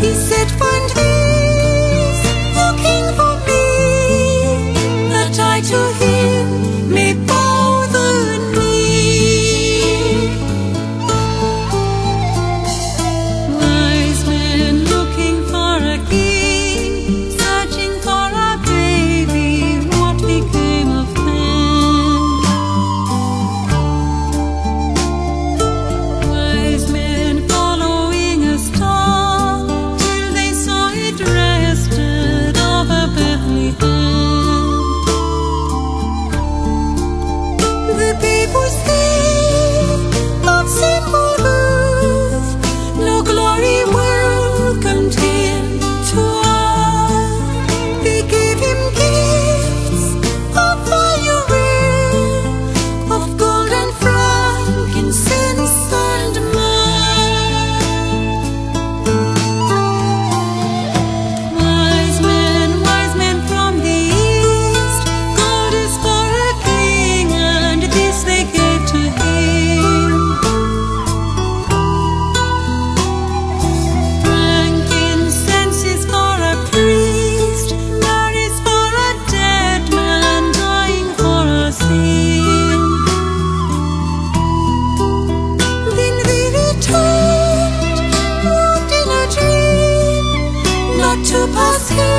He said, find me. school.